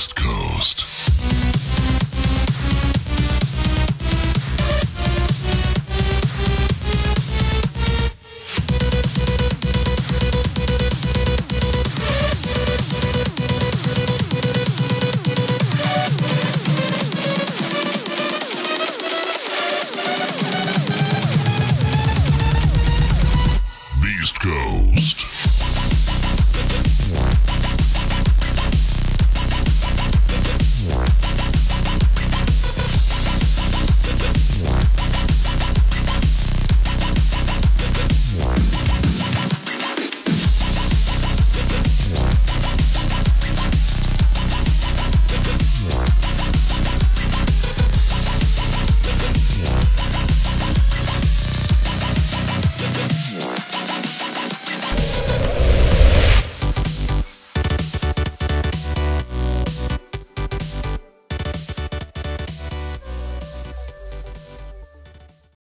East Coast. Coast.